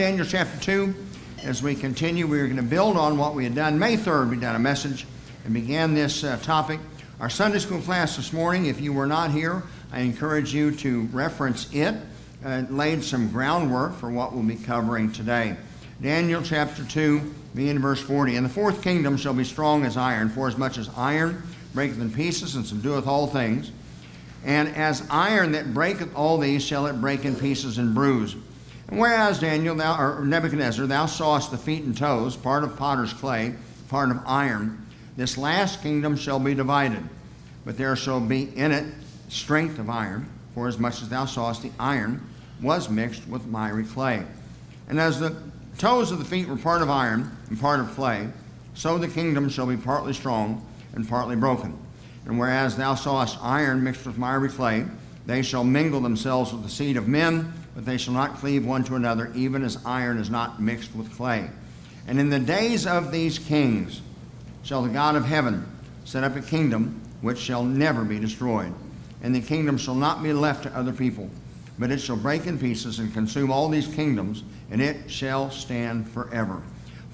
Daniel chapter 2. As we continue, we're going to build on what we had done. May 3rd, we done a message and began this uh, topic. Our Sunday school class this morning, if you were not here, I encourage you to reference it. Uh, laid some groundwork for what we'll be covering today. Daniel chapter 2, beginning in verse 40. And the fourth kingdom shall be strong as iron, for as much as iron breaketh in pieces and subdueth all things. And as iron that breaketh all these shall it break in pieces and bruise. And whereas Daniel, thou, or Nebuchadnezzar, thou sawest the feet and toes, part of potter's clay, part of iron, this last kingdom shall be divided. But there shall be in it strength of iron, for as much as thou sawest the iron was mixed with miry clay. And as the toes of the feet were part of iron and part of clay, so the kingdom shall be partly strong and partly broken. And whereas thou sawest iron mixed with miry clay, they shall mingle themselves with the seed of men but they shall not cleave one to another, even as iron is not mixed with clay. And in the days of these kings shall the God of heaven set up a kingdom which shall never be destroyed. And the kingdom shall not be left to other people, but it shall break in pieces and consume all these kingdoms, and it shall stand forever.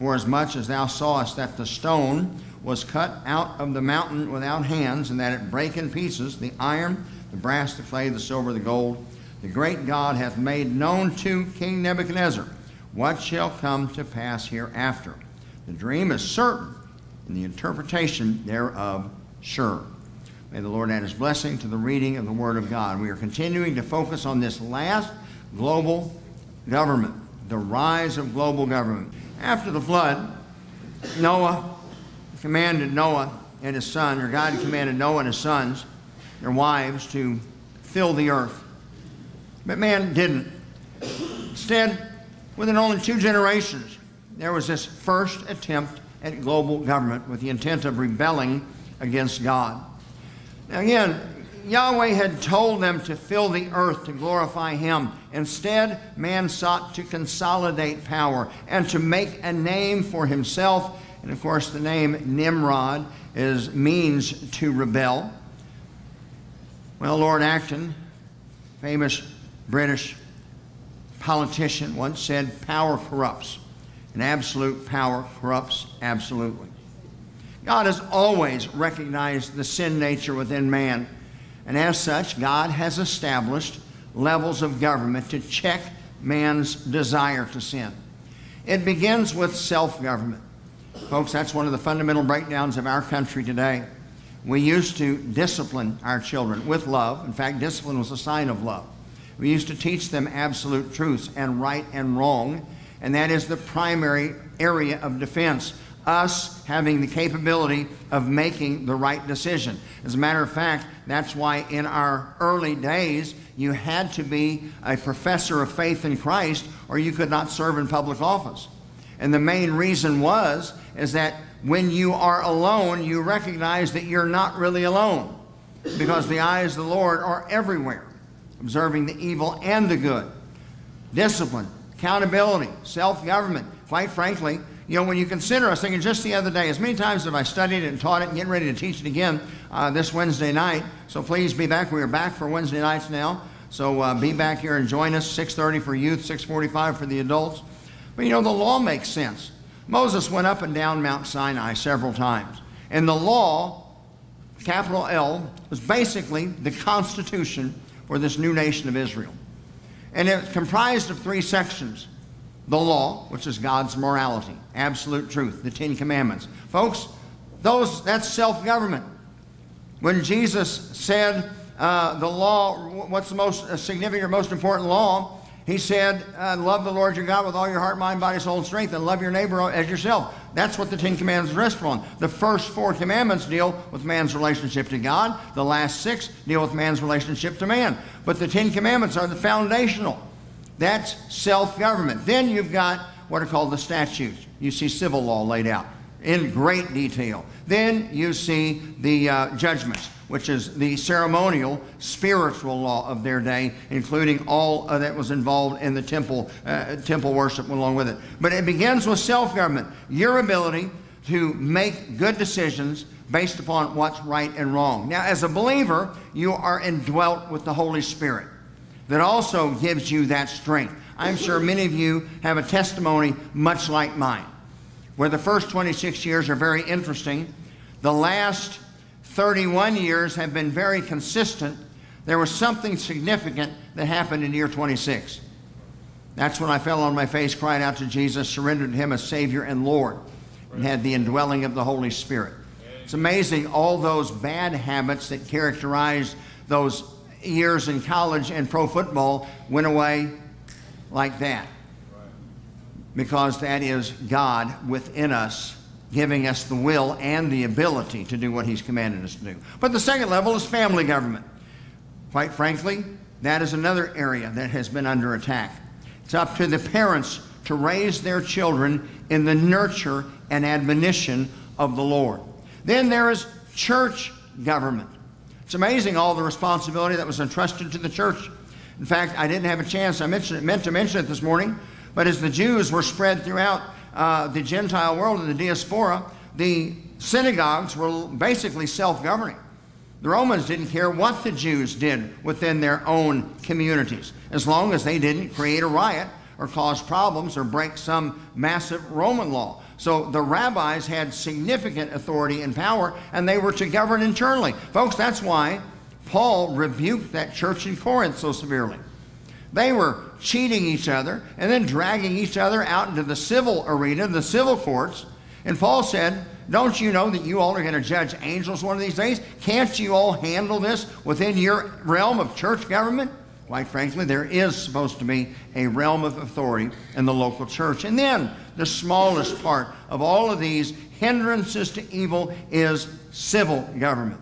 For as much as thou sawest that the stone was cut out of the mountain without hands, and that it brake in pieces the iron, the brass, the clay, the silver, the gold, the great God hath made known to King Nebuchadnezzar what shall come to pass hereafter. The dream is certain, and the interpretation thereof sure. May the Lord add his blessing to the reading of the Word of God. We are continuing to focus on this last global government, the rise of global government. After the flood, Noah commanded Noah and his son, or God commanded Noah and his sons, their wives, to fill the earth but man didn't. Instead, within only two generations, there was this first attempt at global government with the intent of rebelling against God. Now, again, Yahweh had told them to fill the earth to glorify Him. Instead, man sought to consolidate power and to make a name for himself. And of course, the name Nimrod is means to rebel. Well, Lord Acton, famous British politician once said, Power corrupts, and absolute power corrupts absolutely. God has always recognized the sin nature within man, and as such, God has established levels of government to check man's desire to sin. It begins with self government. Folks, that's one of the fundamental breakdowns of our country today. We used to discipline our children with love. In fact, discipline was a sign of love. We used to teach them absolute truths and right and wrong, and that is the primary area of defense. Us having the capability of making the right decision. As a matter of fact, that's why in our early days you had to be a professor of faith in Christ or you could not serve in public office. And the main reason was is that when you are alone, you recognize that you're not really alone because the eyes of the Lord are everywhere observing the evil and the good. Discipline, accountability, self government. Quite frankly, you know, when you consider, I was thinking just the other day, as many times have I studied it and taught it and getting ready to teach it again uh, this Wednesday night. So please be back. We are back for Wednesday nights now. So uh, be back here and join us. 6:30 for youth, 6:45 for the adults. But you know, the law makes sense. Moses went up and down Mount Sinai several times, and the law, capital L, was basically the Constitution for this new nation of Israel. And it's comprised of three sections the law, which is God's morality, absolute truth, the Ten Commandments. Folks, those, that's self government. When Jesus said uh, the law, what's the most significant, or most important law? He said, uh, Love the Lord your God with all your heart, mind, body, soul, and strength, and love your neighbor as yourself. That's what the Ten Commandments rest on. The first four commandments deal with man's relationship to God, the last six deal with man's relationship to man. But the Ten Commandments are the foundational. That's self government. Then you've got what are called the statutes. You see civil law laid out in great detail. Then you see the uh, judgments which is the ceremonial, spiritual law of their day, including all uh, that was involved in the temple, uh, temple worship along with it. But it begins with self government, your ability to make good decisions based upon what's right and wrong. Now, as a believer, you are indwelt with the Holy Spirit that also gives you that strength. I'm sure many of you have a testimony much like mine, where the first 26 years are very interesting. The last 31 years have been very consistent. There was something significant that happened in year 26. That's when I fell on my face, cried out to Jesus, surrendered to Him as Savior and Lord, and had the indwelling of the Holy Spirit. It's amazing all those bad habits that characterized those years in college and pro football went away like that. Because that is God within us, giving us the will and the ability to do what He's commanded us to do. But the second level is family government. Quite frankly, that is another area that has been under attack. It's up to the parents to raise their children in the nurture and admonition of the Lord. Then there is church government. It's amazing all the responsibility that was entrusted to the church. In fact, I didn't have a chance, I mentioned it, meant to mention it this morning, but as the Jews were spread throughout uh, the Gentile world and the diaspora, the synagogues were basically self governing. The Romans didn't care what the Jews did within their own communities, as long as they didn't create a riot or cause problems or break some massive Roman law. So the rabbis had significant authority and power, and they were to govern internally. Folks, that's why Paul rebuked that church in Corinth so severely. They were cheating each other and then dragging each other out into the civil arena, the civil courts. And Paul said, Don't you know that you all are going to judge angels one of these days? Can't you all handle this within your realm of church government? Quite frankly, there is supposed to be a realm of authority in the local church. And then the smallest part of all of these hindrances to evil is civil government.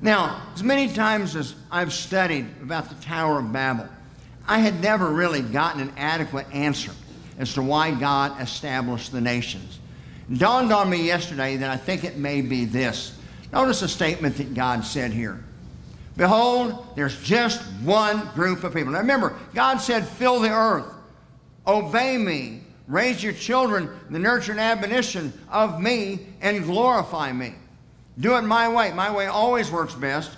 Now, as many times as I've studied about the Tower of Babel, I had never really gotten an adequate answer as to why God established the nations. It dawned on me yesterday that I think it may be this. Notice a statement that God said here. Behold, there's just one group of people. Now remember, God said, fill the earth, obey me, raise your children the nurture and admonition of me, and glorify me. Do it my way. My way always works best.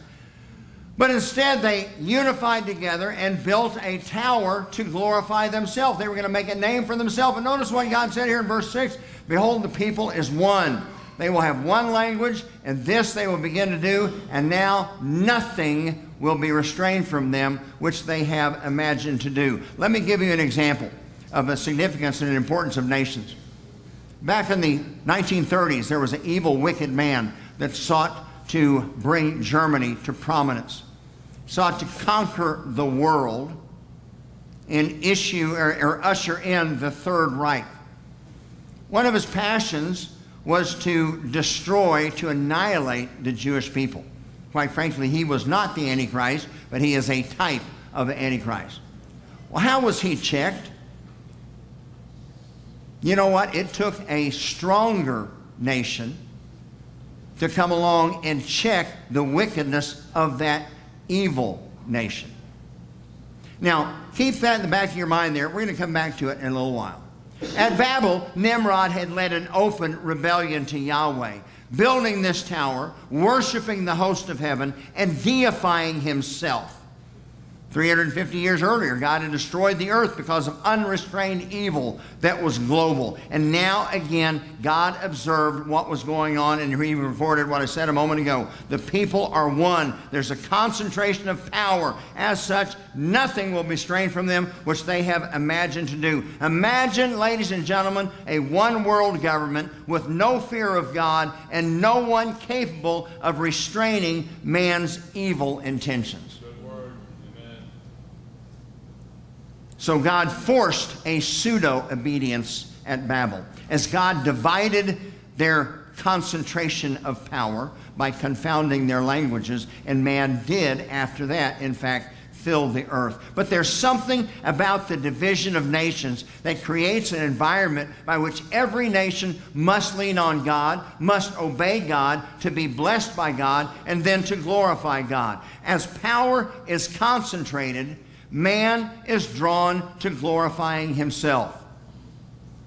But instead, they unified together and built a tower to glorify themselves. They were going to make a name for themselves. And notice what God said here in verse 6 Behold, the people is one. They will have one language, and this they will begin to do, and now nothing will be restrained from them which they have imagined to do. Let me give you an example of the significance and importance of nations. Back in the 1930s, there was an evil, wicked man that sought to bring Germany to prominence, sought to conquer the world and issue or, or usher in the Third Reich. One of his passions was to destroy, to annihilate the Jewish people. Quite frankly, he was not the Antichrist, but he is a type of the Antichrist. Well, how was he checked? You know what? It took a stronger nation to come along and check the wickedness of that evil nation. Now, keep that in the back of your mind there. We're going to come back to it in a little while. At Babel, Nimrod had led an open rebellion to Yahweh, building this tower, worshiping the host of heaven, and deifying himself. 350 years earlier, God had destroyed the earth because of unrestrained evil that was global. And now, again, God observed what was going on, and he reported what I said a moment ago. The people are one. There's a concentration of power. As such, nothing will be strained from them which they have imagined to do. Imagine, ladies and gentlemen, a one world government with no fear of God and no one capable of restraining man's evil intentions. So God forced a pseudo obedience at Babel. As God divided their concentration of power by confounding their languages, and man did, after that, in fact, fill the earth. But there's something about the division of nations that creates an environment by which every nation must lean on God, must obey God, to be blessed by God, and then to glorify God. As power is concentrated, man is drawn to glorifying himself.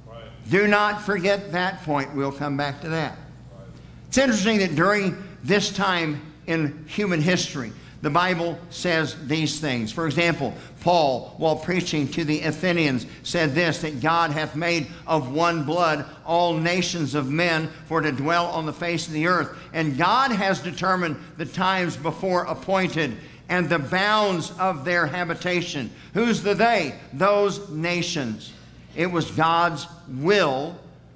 Right. Do not forget that point. We'll come back to that. Right. It's interesting that during this time in human history, the Bible says these things. For example, Paul, while preaching to the Athenians, said this that God hath made of one blood all nations of men for to dwell on the face of the earth. And God has determined the times before appointed and the bounds of their habitation. Who's the they? Those nations. It was God's will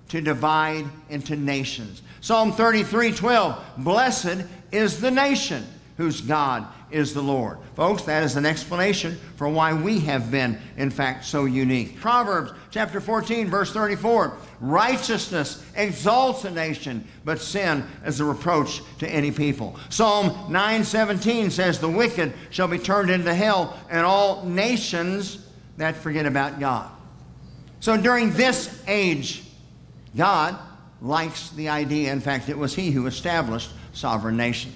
to divide into nations. Psalm 33 12, blessed is the nation whose God is the Lord. Folks, that is an explanation for why we have been, in fact, so unique. Proverbs chapter 14, verse 34 Righteousness exalts a nation, but sin is a reproach to any people. Psalm 9:17 says, The wicked shall be turned into hell, and all nations that forget about God. So during this age, God likes the idea. In fact, it was He who established sovereign nations.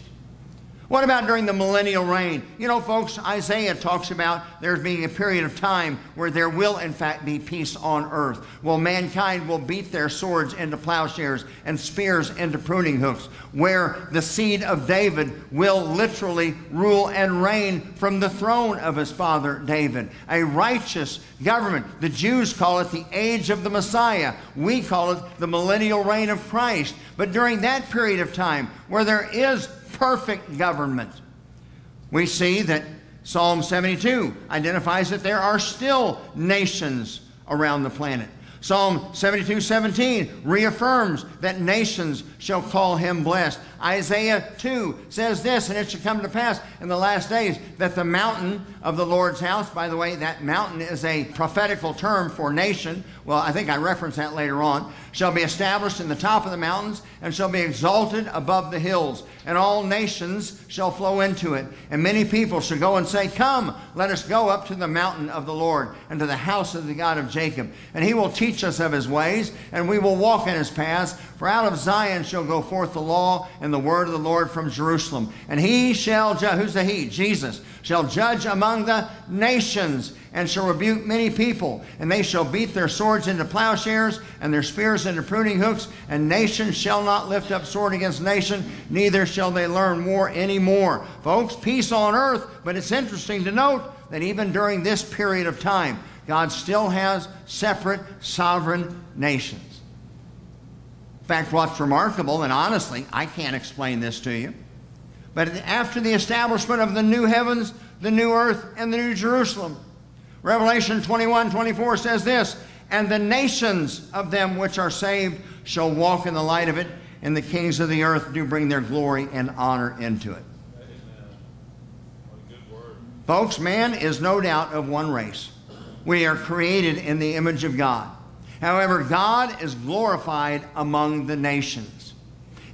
What about during the millennial reign? You know, folks, Isaiah talks about there being a period of time where there will, in fact, be peace on earth. Well, mankind will beat their swords into plowshares and spears into pruning hooks, where the seed of David will literally rule and reign from the throne of his father David. A righteous government. The Jews call it the age of the Messiah. We call it the millennial reign of Christ. But during that period of time, where there is perfect government. We see that Psalm 72 identifies that there are still nations around the planet. Psalm 72 17 reaffirms that nations shall call him blessed. Isaiah 2 says this, and it shall come to pass in the last days that the mountain of the Lord's house, by the way, that mountain is a prophetical term for nation. Well, I think I reference that later on. Shall be established in the top of the mountains and shall be exalted above the hills, and all nations shall flow into it. And many people shall go and say, Come, let us go up to the mountain of the Lord and to the house of the God of Jacob. And he will teach us of his ways, and we will walk in his paths. For out of Zion shall go forth the law and the word of the Lord from Jerusalem. And he shall judge, who's the he? Jesus, shall judge among the nations and shall rebuke many people. And they shall beat their swords into plowshares and their spears into pruning hooks. And nation shall not lift up sword against nation, neither shall they learn war anymore. Folks, peace on earth, but it's interesting to note that even during this period of time, God still has separate sovereign nations. Fact, what's remarkable, and honestly, I can't explain this to you, but after the establishment of the new heavens, the new earth, and the new Jerusalem, Revelation 21 24 says this, and the nations of them which are saved shall walk in the light of it, and the kings of the earth do bring their glory and honor into it. Folks, man is no doubt of one race. We are created in the image of God. However, God is glorified among the nations.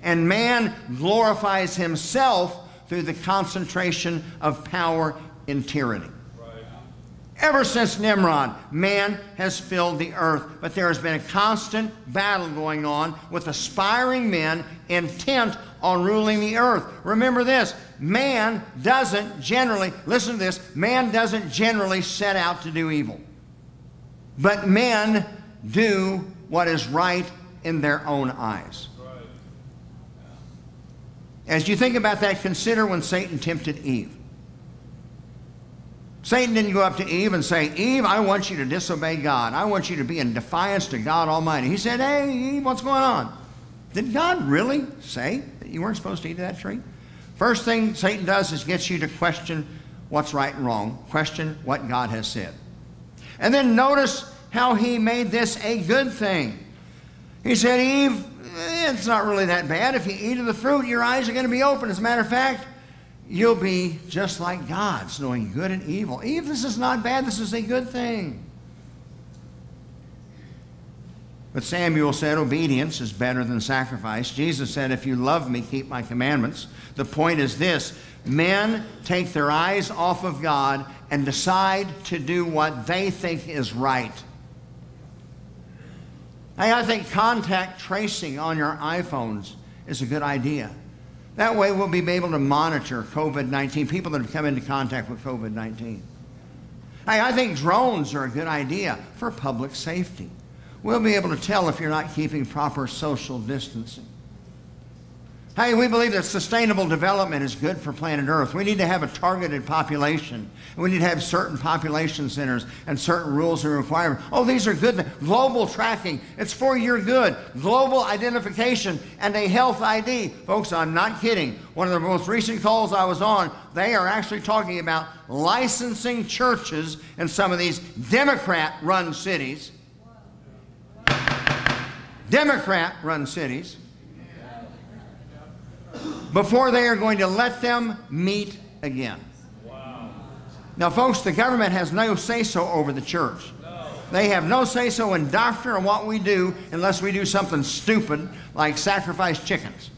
And man glorifies himself through the concentration of power in tyranny. Ever since Nimrod, man has filled the earth, but there has been a constant battle going on with aspiring men intent on ruling the earth. Remember this man doesn't generally, listen to this, man doesn't generally set out to do evil. But men do what is right in their own eyes. As you think about that, consider when Satan tempted Eve. Satan didn't go up to Eve and say, Eve, I want you to disobey God. I want you to be in defiance to God Almighty. He said, Hey, Eve, what's going on? Did God really say that you weren't supposed to eat that tree? First thing Satan does is gets you to question what's right and wrong, question what God has said. And then notice how he made this a good thing. He said, Eve, it's not really that bad. If you eat of the fruit, your eyes are going to be open. As a matter of fact, you'll be just like gods, knowing good and evil. Eve, this is not bad. This is a good thing. But Samuel said, Obedience is better than sacrifice. Jesus said, If you love me, keep my commandments. The point is this men take their eyes off of God and decide to do what they think is right. I think contact tracing on your iPhones is a good idea. That way, we'll be able to monitor COVID 19, people that have come into contact with COVID 19. Hey, I think drones are a good idea for public safety. We'll be able to tell if you're not keeping proper social distancing. Hey, we believe that sustainable development is good for planet Earth. We need to have a targeted population. We need to have certain population centers and certain rules and requirements. Oh, these are good. Global tracking, it's for your good. Global identification and a health ID. Folks, I'm not kidding. One of the most recent calls I was on, they are actually talking about licensing churches in some of these Democrat run cities. Democrat run cities before they are going to let them meet again. Wow. Now, folks, the government has no say so over the church. No. They have no say so in doctrine or what we do unless we do something stupid like sacrifice chickens.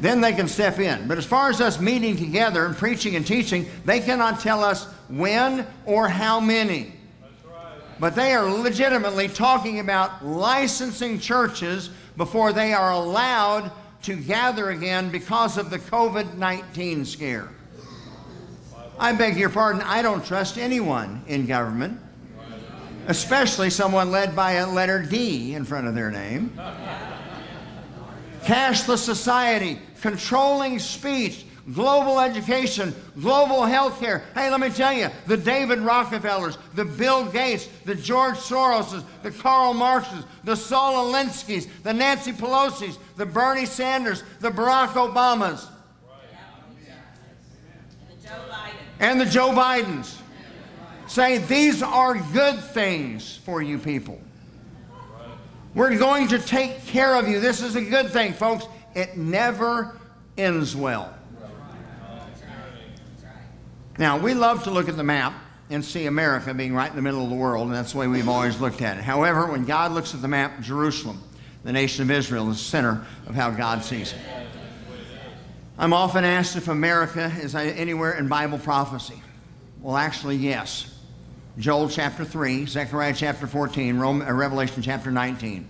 then they can step in. But as far as us meeting together and preaching and teaching, they cannot tell us when or how many. But they are legitimately talking about licensing churches before they are allowed to gather again because of the COVID 19 scare. I beg your pardon, I don't trust anyone in government, especially someone led by a letter D in front of their name. Cashless society, controlling speech, global education, global health care. Hey, let me tell you, the David Rockefellers, the Bill Gates, the George Soroses, the Karl Marxes, the Saul Alinskys, the Nancy Pelosi's, the Bernie Sanders, the Barack Obamas, and the Joe Bidens say these are good things for you people. We're going to take care of you. This is a good thing, folks. It never ends well. Now, we love to look at the map and see America being right in the middle of the world, and that's the way we've always looked at it. However, when God looks at the map, Jerusalem, the nation of Israel, is the center of how God sees it. I'm often asked if America is anywhere in Bible prophecy. Well, actually, yes. Joel chapter 3, Zechariah chapter 14, Rome, uh, Revelation chapter 19.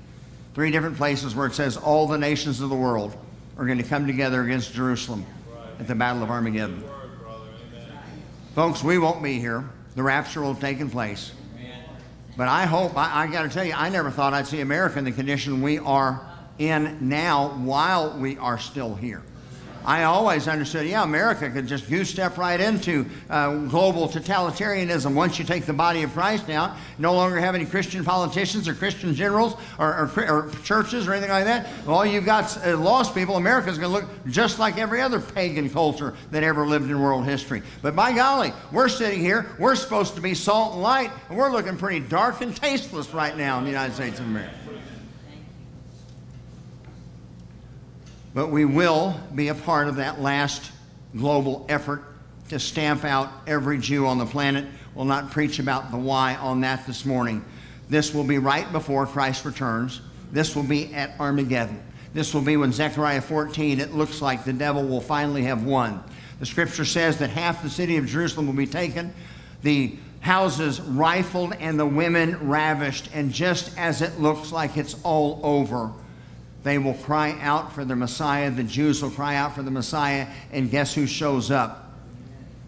Three different places where it says all the nations of the world are going to come together against Jerusalem at the Battle of Armageddon. Folks, we won't be here. The rapture will have taken place. But I hope, I, I got to tell you, I never thought I'd see America in the condition we are in now while we are still here. I always understood, yeah, America could just goose step right into uh, global totalitarianism once you take the body of Christ out. No longer have any Christian politicians or Christian generals or, or, or churches or anything like that. All you've got uh, lost people. America's going to look just like every other pagan culture that ever lived in world history. But by golly, we're sitting here. We're supposed to be salt and light, and we're looking pretty dark and tasteless right now in the United States of America. But we will be a part of that last global effort to stamp out every Jew on the planet. We'll not preach about the why on that this morning. This will be right before Christ returns. This will be at Armageddon. This will be when Zechariah 14, it looks like the devil will finally have won. The scripture says that half the city of Jerusalem will be taken, the houses rifled, and the women ravished. And just as it looks like it's all over, they will cry out for the Messiah. The Jews will cry out for the Messiah. And guess who shows up?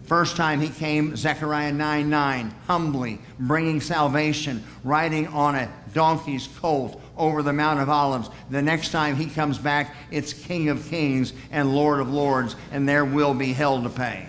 First time he came, Zechariah 9 9, humbly bringing salvation, riding on a donkey's colt over the Mount of Olives. The next time he comes back, it's King of Kings and Lord of Lords, and there will be hell to pay.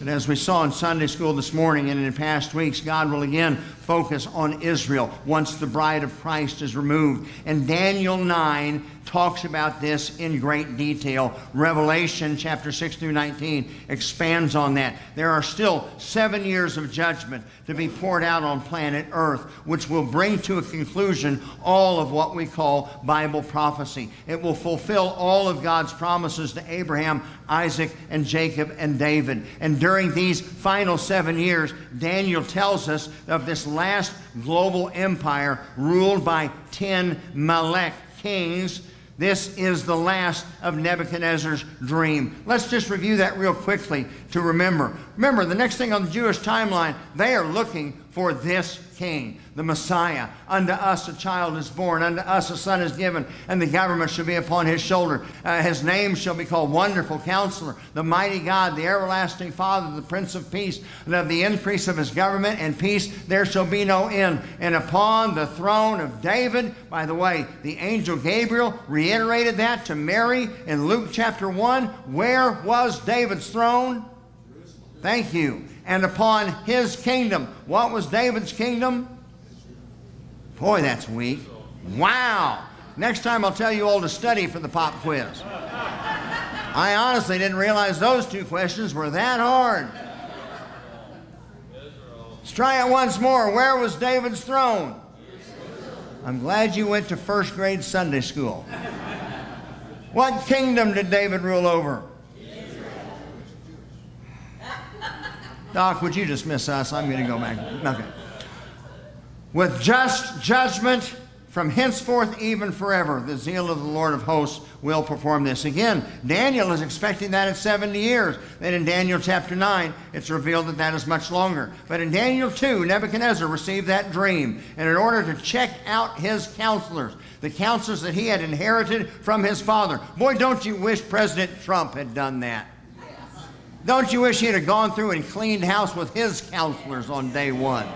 But as we saw in Sunday school this morning and in past weeks, God will again focus on Israel once the bride of Christ is removed. And Daniel 9 talks about this in great detail. Revelation chapter 6 through 19 expands on that. There are still seven years of judgment to be poured out on planet Earth, which will bring to a conclusion all of what we call Bible prophecy. It will fulfill all of God's promises to Abraham, Isaac, and Jacob and David. And during these final seven years, Daniel tells us of this last global empire ruled by 10 Malek kings this is the last of Nebuchadnezzar's dream. Let's just review that real quickly to remember. Remember, the next thing on the Jewish timeline, they are looking for this king, the Messiah. Unto us a child is born, unto us a son is given, and the government shall be upon his shoulder. Uh, his name shall be called Wonderful Counselor, the Mighty God, the Everlasting Father, the Prince of Peace. And of the increase of his government and peace there shall be no end. And upon the throne of David, by the way, the angel Gabriel reiterated that to Mary in Luke chapter 1. Where was David's throne? Thank you and upon his kingdom. What was David's kingdom? Boy, that's weak. Wow. Next time I'll tell you all to study for the pop quiz. I honestly didn't realize those two questions were that hard. Let's try it once more. Where was David's throne? I'm glad you went to first grade Sunday school. What kingdom did David rule over? Doc, would you dismiss us? I'm going to go back. Okay. With just judgment from henceforth even forever, the zeal of the Lord of hosts will perform this. Again, Daniel is expecting that at 70 years. Then in Daniel chapter 9, it's revealed that that is much longer. But in Daniel 2, Nebuchadnezzar received that dream. And in order to check out his counselors, the counselors that he had inherited from his father, boy, don't you wish President Trump had done that. Don't you wish he'd have gone through and cleaned house with his counselors on day one?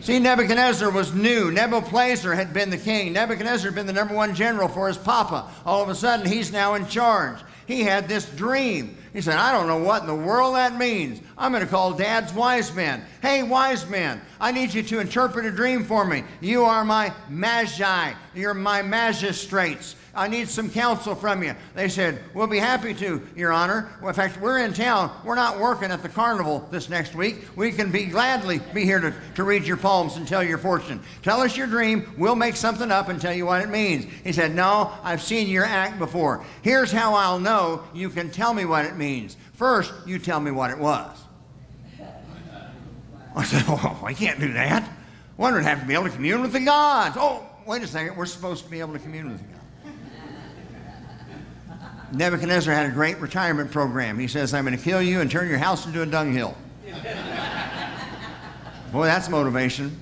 See, Nebuchadnezzar was new. Nebuchadnezzar had been the king. Nebuchadnezzar had been the number one general for his papa. All of a sudden, he's now in charge. He had this dream. He said, I don't know what in the world that means. I'm going to call Dad's wise men. Hey, wise men, I need you to interpret a dream for me. You are my magi. You're my magistrates. I need some counsel from you. They said, We'll be happy to, Your Honor. Well, in fact, we're in town. We're not working at the carnival this next week. We can be gladly be here to, to read your palms and tell your fortune. Tell us your dream. We'll make something up and tell you what it means. He said, No, I've seen your act before. Here's how I'll know you can tell me what it means. First, you tell me what it was. I said, Oh, I can't do that. One would have to be able to commune with the gods. Oh, wait a second. We're supposed to be able to commune with the gods. Nebuchadnezzar had a great retirement program. He says, I'm going to kill you and turn your house into a dunghill. Boy, that's motivation.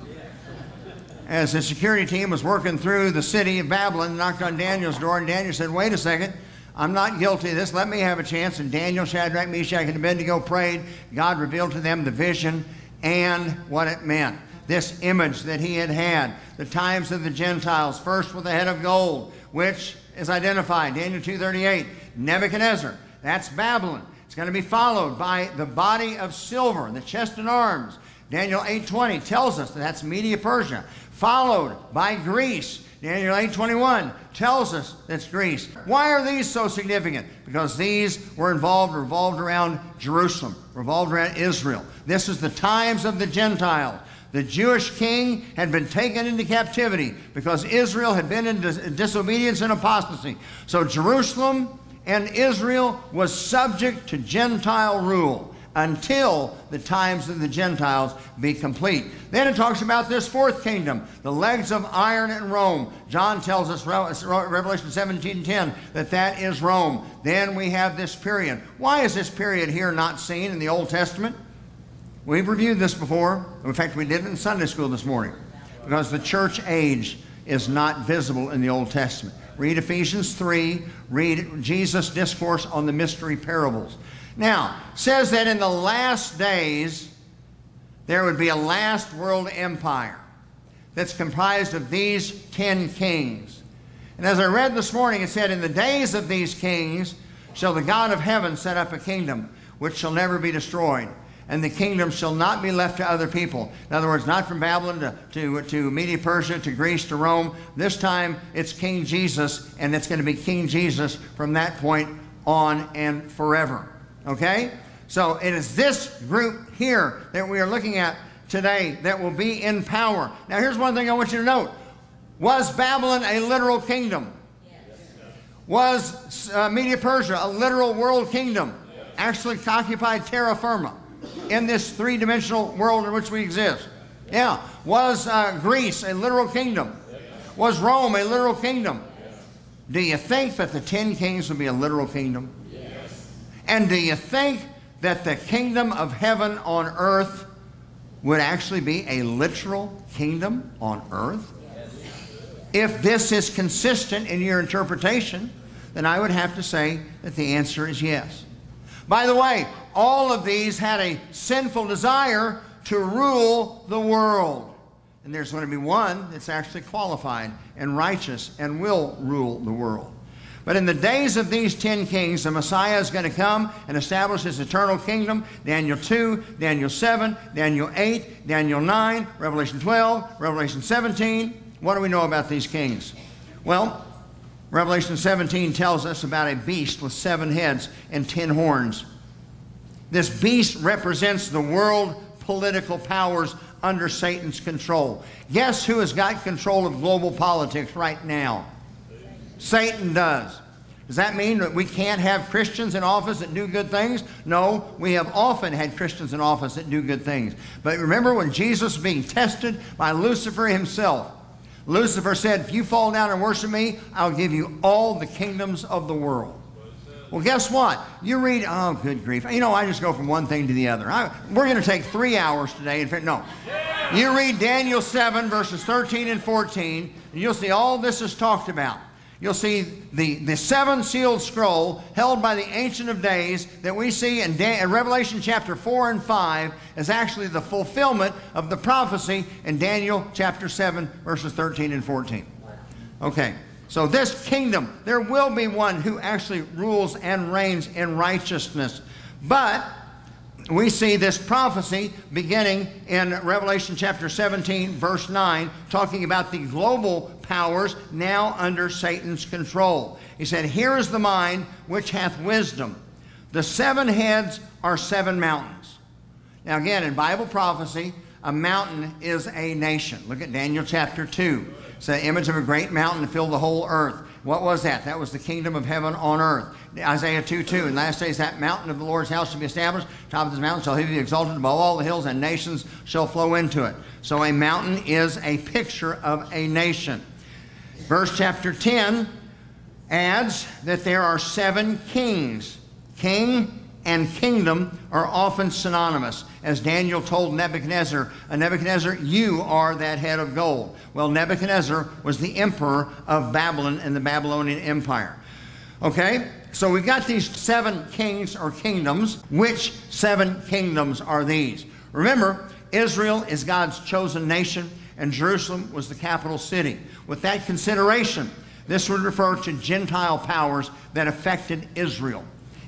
As the security team was working through the city of Babylon, knocked on Daniel's door, and Daniel said, Wait a second, I'm not guilty of this. Let me have a chance. And Daniel, Shadrach, Meshach, and Abednego prayed. God revealed to them the vision and what it meant. This image that he had had, the times of the Gentiles, first with the head of gold, which is identified. Daniel 2.38, Nebuchadnezzar. That's Babylon. It's going to be followed by the body of silver, the chest and arms. Daniel 8.20 tells us that that's Media Persia. Followed by Greece. Daniel 8.21 tells us that's Greece. Why are these so significant? Because these were involved, revolved around Jerusalem, revolved around Israel. This is the times of the Gentiles. The Jewish king had been taken into captivity because Israel had been in dis disobedience and apostasy. So Jerusalem and Israel was subject to Gentile rule until the times of the Gentiles be complete. Then it talks about this fourth kingdom, the legs of iron in Rome. John tells us, uh, Revelation 17:10, that that is Rome. Then we have this period. Why is this period here not seen in the Old Testament? We've reviewed this before. In fact, we did it in Sunday school this morning because the church age is not visible in the Old Testament. Read Ephesians 3, read Jesus' discourse on the mystery parables. Now, says that in the last days there would be a last world empire that's comprised of these 10 kings. And as I read this morning, it said, In the days of these kings shall the God of heaven set up a kingdom which shall never be destroyed and the kingdom shall not be left to other people. In other words, not from Babylon to, to, to Media Persia, to Greece, to Rome. This time it's King Jesus, and it's going to be King Jesus from that point on and forever. Okay? So it is this group here that we are looking at today that will be in power. Now, here's one thing I want you to note Was Babylon a literal kingdom? Yes. Was uh, Media Persia a literal world kingdom? Yes. Actually occupied terra firma in this three dimensional world in which we exist. Yeah. Was uh, Greece a literal kingdom? Was Rome a literal kingdom? Do you think that the ten kings would be a literal kingdom? Yes. And do you think that the kingdom of heaven on earth would actually be a literal kingdom on earth? If this is consistent in your interpretation, then I would have to say that the answer is yes. By the way, all of these had a sinful desire to rule the world. And there's going to be one that's actually qualified and righteous and will rule the world. But in the days of these ten kings, the Messiah is going to come and establish his eternal kingdom. Daniel 2, Daniel 7, Daniel 8, Daniel 9, Revelation 12, Revelation 17. What do we know about these kings? Well, Revelation 17 tells us about a beast with seven heads and ten horns. This beast represents the world political powers under Satan's control. Guess who has got control of global politics right now? Satan does. Does that mean that we can't have Christians in office that do good things? No, we have often had Christians in office that do good things. But remember when Jesus was being tested by Lucifer himself, Lucifer said, If you fall down and worship me, I'll give you all the kingdoms of the world. Well, guess what? You read, oh, good grief. You know, I just go from one thing to the other. I, we're going to take three hours today. In fact, no. You read Daniel 7, verses 13 and 14, and you'll see all this is talked about. You'll see the, the seven sealed scroll held by the Ancient of Days that we see in, Dan, in uh, Revelation chapter 4 and 5 is actually the fulfillment of the prophecy in Daniel chapter 7, verses 13 and 14. Okay, so this kingdom, there will be one who actually rules and reigns in righteousness. But we see this prophecy beginning in Revelation chapter 17, verse 9, talking about the global powers now under Satan's control. He said, Here is the mind which hath wisdom. The seven heads are seven mountains. Now, again, in Bible prophecy, a mountain is a nation. Look at Daniel chapter 2. It's the image of a great mountain to fill the whole earth. What was that? That was the kingdom of heaven on earth. Isaiah 2 2. In last days, that mountain of the Lord's house shall be established. Top of this mountain shall he be exalted above all the hills, and nations shall flow into it. So a mountain is a picture of a nation. Verse chapter 10 adds that there are seven kings. King and kingdom are often synonymous. As Daniel told Nebuchadnezzar, uh, Nebuchadnezzar, you are that head of gold. Well, Nebuchadnezzar was the emperor of Babylon and the Babylonian Empire. Okay? So we've got these seven kings or kingdoms. Which seven kingdoms are these? Remember, Israel is God's chosen nation, and Jerusalem was the capital city. With that consideration, this would refer to Gentile powers that affected Israel.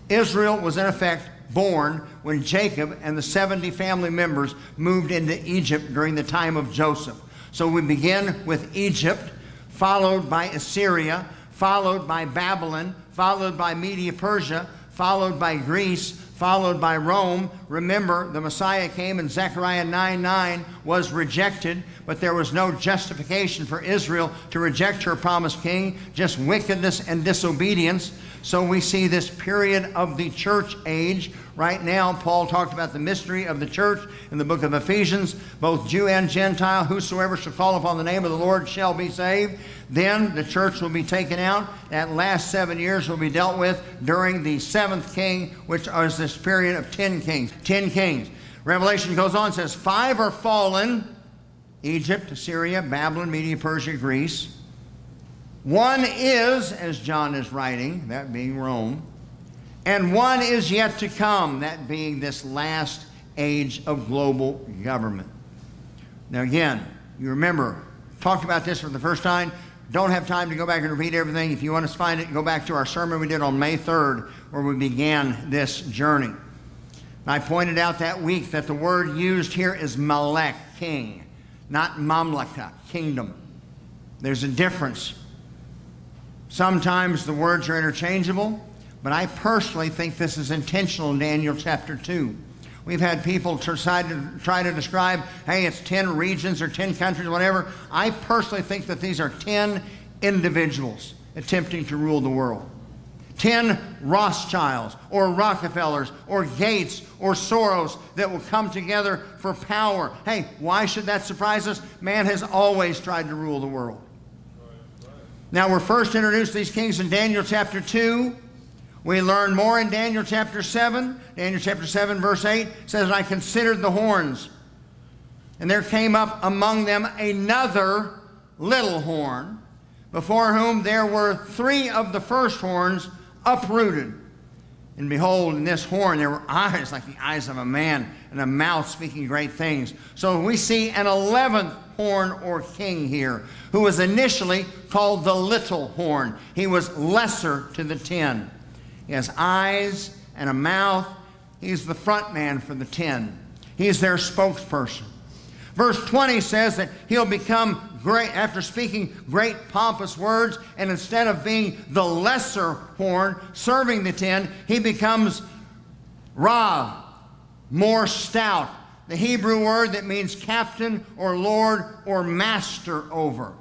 Israel was in effect born when Jacob and the 70 family members moved into Egypt during the time of Joseph. So we begin with Egypt, followed by Assyria, followed by Babylon, followed by Media Persia, followed by Greece, followed by Rome. Remember, the Messiah came and Zechariah 9 9 was rejected, but there was no justification for Israel to reject her promised king, just wickedness and disobedience. So we see this period of the church age. Right now, Paul talked about the mystery of the church in the book of Ephesians. Both Jew and Gentile, whosoever shall call upon the name of the Lord shall be saved. Then the church will be taken out. That last seven years will be dealt with during the seventh king, which is this period of ten kings. Ten kings. Revelation goes on says, Five are fallen Egypt, Assyria, Babylon, Media, Persia, Greece. One is, as John is writing, that being Rome, and one is yet to come, that being this last age of global government. Now, again, you remember, talked about this for the first time. Don't have time to go back and repeat everything. If you want to find it, go back to our sermon we did on May 3rd, where we began this journey. I pointed out that week that the word used here is Malek, king, not Mamlaka, kingdom. There's a difference. Sometimes the words are interchangeable, but I personally think this is intentional in Daniel chapter 2. We've had people try to, try to describe, hey, it's 10 regions or 10 countries, whatever. I personally think that these are 10 individuals attempting to rule the world. 10 Rothschilds or Rockefellers or Gates or Soros that will come together for power. Hey, why should that surprise us? Man has always tried to rule the world. Now, we're first introduced to these kings in Daniel chapter 2. We learn more in Daniel chapter 7. Daniel chapter 7, verse 8 says, I considered the horns. And there came up among them another little horn, before whom there were three of the first horns uprooted. And behold, in this horn there were eyes like the eyes of a man, and a mouth speaking great things. So we see an eleventh horn or king here, who was initially called the little horn. He was lesser to the ten. He has eyes and a mouth. He's the front man for the ten. He's their spokesperson. Verse 20 says that he'll become great after speaking great pompous words, and instead of being the lesser horn serving the ten, he becomes Rav, more stout. The Hebrew word that means captain or lord or master over.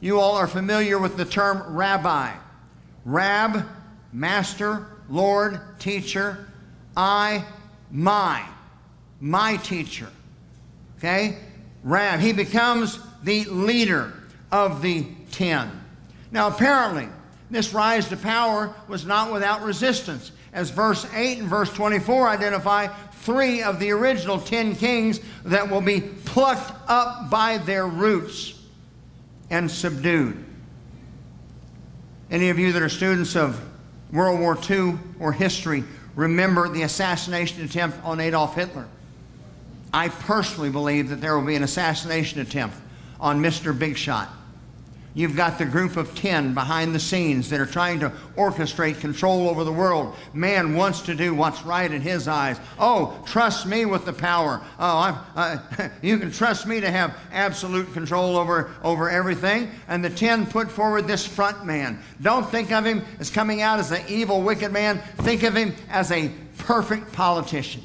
You all are familiar with the term rabbi. Rab, master, lord, teacher. I, my, my teacher. Okay? Rab. He becomes the leader of the ten. Now, apparently, this rise to power was not without resistance, as verse 8 and verse 24 identify three of the original ten kings that will be plucked up by their roots and subdued. Any of you that are students of World War II or history remember the assassination attempt on Adolf Hitler. I personally believe that there will be an assassination attempt on Mr. Big Shot. You've got the group of 10 behind the scenes that are trying to orchestrate control over the world. Man wants to do what's right in his eyes. Oh, trust me with the power. Oh, uh, you can trust me to have absolute control over, over everything. And the 10 put forward this front man. Don't think of him as coming out as an evil, wicked man. Think of him as a perfect politician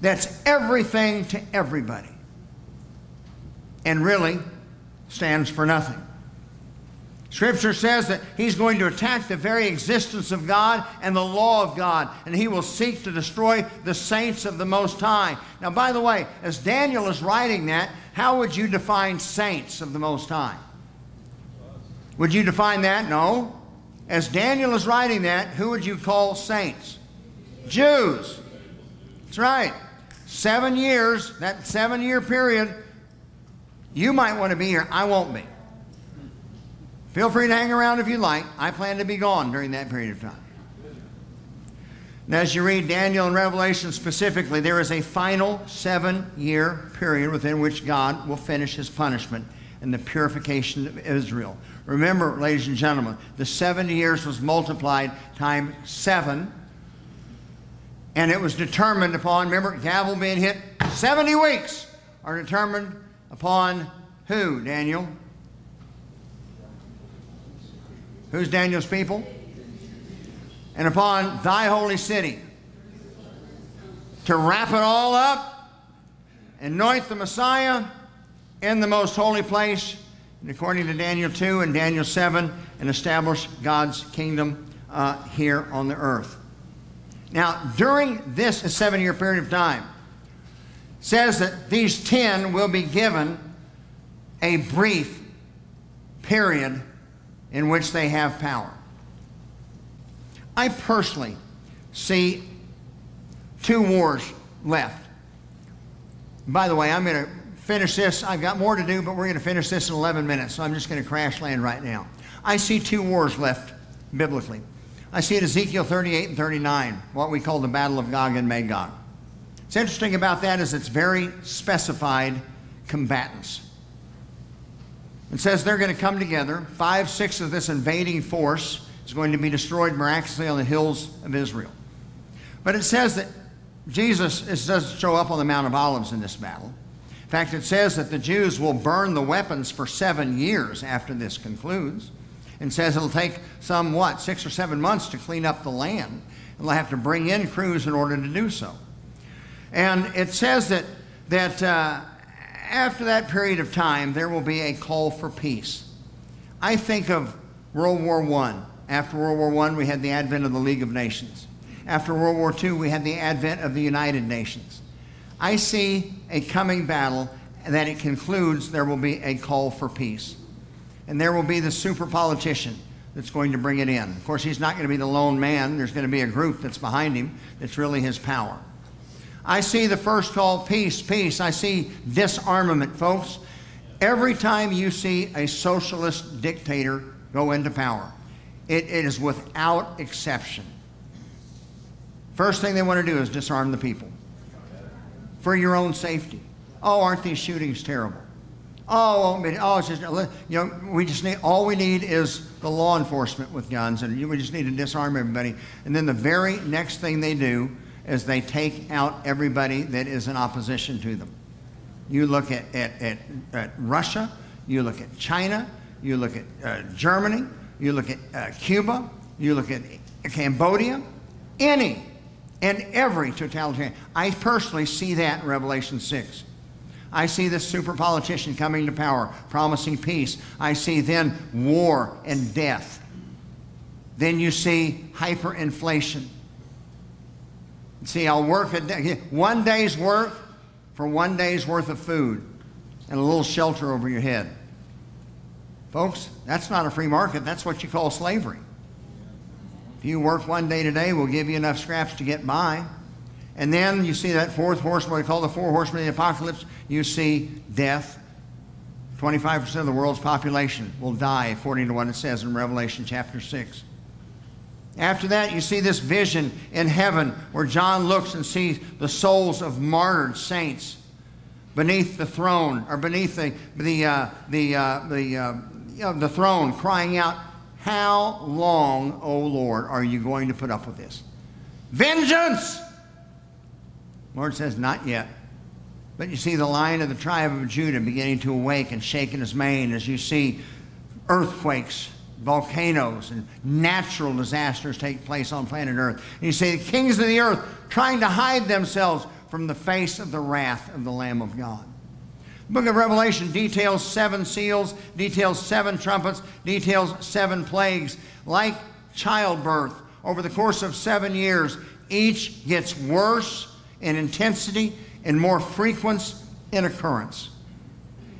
that's everything to everybody and really stands for nothing. Scripture says that he's going to attack the very existence of God and the law of God, and he will seek to destroy the saints of the Most High. Now, by the way, as Daniel is writing that, how would you define saints of the Most High? Would you define that? No. As Daniel is writing that, who would you call saints? Jews. That's right. Seven years, that seven year period, you might want to be here. I won't be. Feel free to hang around if you like. I plan to be gone during that period of time. Now, as you read Daniel and Revelation specifically, there is a final seven year period within which God will finish his punishment and the purification of Israel. Remember, ladies and gentlemen, the 70 years was multiplied times seven and it was determined upon, remember, gavel being hit, 70 weeks are determined upon who, Daniel? Who's Daniel's people? And upon thy holy city. To wrap it all up, anoint the Messiah in the most holy place, and according to Daniel 2 and Daniel 7, and establish God's kingdom uh, here on the earth. Now, during this seven year period of time, says that these 10 will be given a brief period in which they have power. I personally see two wars left. By the way, I'm going to finish this. I've got more to do, but we're going to finish this in 11 minutes, so I'm just going to crash land right now. I see two wars left biblically. I see it Ezekiel 38 and 39, what we call the Battle of Gog and Magog. What's interesting about that is it's very specified combatants. It says they're going to come together. Five, six of this invading force is going to be destroyed miraculously on the hills of Israel. But it says that Jesus doesn't show up on the Mount of Olives in this battle. In fact, it says that the Jews will burn the weapons for seven years after this concludes and says it'll take some, what, six or seven months to clean up the land. And they'll have to bring in crews in order to do so. And it says that, that uh, after that period of time, there will be a call for peace. I think of World War I. After World War I, we had the advent of the League of Nations. After World War II, we had the advent of the United Nations. I see a coming battle and that it concludes there will be a call for peace and there will be the super politician that's going to bring it in. Of course, he's not going to be the lone man. There's going to be a group that's behind him that's really his power. I see the first call, peace, peace. I see disarmament, folks. Every time you see a socialist dictator go into power, it, it is without exception. First thing they want to do is disarm the people for your own safety. Oh, aren't these shootings terrible? Oh, oh, it's just, you know, we just need, all we need is the law enforcement with guns, and we just need to disarm everybody. And then the very next thing they do is they take out everybody that is in opposition to them. You look at, at, at, at Russia, you look at China, you look at uh, Germany, you look at uh, Cuba, you look at Cambodia, any and every totalitarian. I personally see that in Revelation 6. I see this super politician coming to power, promising peace. I see then war and death. Then you see hyperinflation. See, I'll work a day, one day's work for one day's worth of food and a little shelter over your head. Folks, that's not a free market. That's what you call slavery. If you work one day today, we'll give you enough scraps to get by. And then you see that fourth horseman, we call the four horsemen of the apocalypse. You see death. 25% of the world's population will die, according to what it says in Revelation chapter 6. After that, you see this vision in heaven where John looks and sees the souls of martyred saints beneath the throne, or beneath the, the, uh, the, uh, the, uh, you know, the throne, crying out, How long, O Lord, are you going to put up with this? Vengeance! Lord says, Not yet. But you see the lion of the tribe of Judah beginning to awake and shaking his mane as you see earthquakes, volcanoes, and natural disasters take place on planet Earth. And you see the kings of the earth trying to hide themselves from the face of the wrath of the Lamb of God. The book of Revelation details seven seals, details seven trumpets, details seven plagues. Like childbirth, over the course of seven years, each gets worse in intensity and more frequent in occurrence.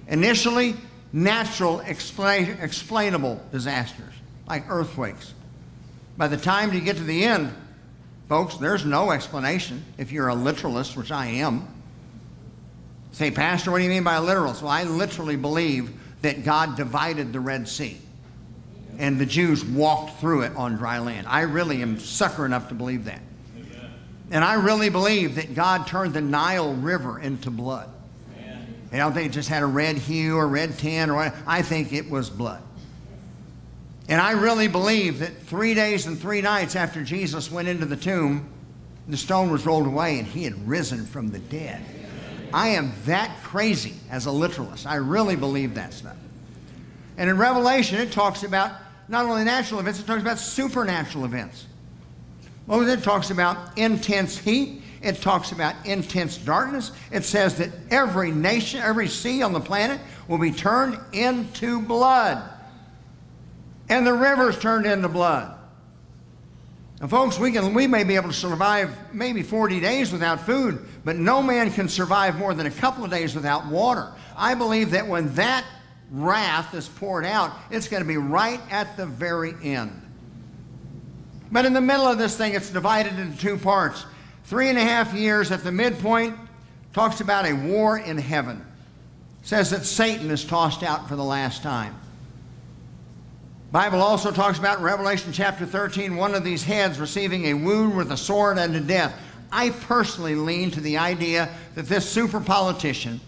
Initially, natural, explain, explainable disasters like earthquakes. By the time you get to the end, folks, there's no explanation if you're a literalist, which I am. Say, Pastor, what do you mean by a literalist? Well, I literally believe that God divided the Red Sea and the Jews walked through it on dry land. I really am sucker enough to believe that. And I really believe that God turned the Nile River into blood. I don't think it just had a red hue or red tint or what. I think it was blood. And I really believe that three days and three nights after Jesus went into the tomb, the stone was rolled away and he had risen from the dead. I am that crazy as a literalist. I really believe that stuff. And in Revelation, it talks about not only natural events, it talks about supernatural events. Well, it talks about intense heat. It talks about intense darkness. It says that every nation, every sea on the planet will be turned into blood. And the rivers turned into blood. Now, folks, we, can, we may be able to survive maybe 40 days without food, but no man can survive more than a couple of days without water. I believe that when that wrath is poured out, it's going to be right at the very end. But in the middle of this thing, it's divided into two parts. Three and a half years at the midpoint talks about a war in heaven. Says that Satan is tossed out for the last time. Bible also talks about in Revelation chapter 13, one of these heads receiving a wound with a sword unto death. I personally lean to the idea that this super politician,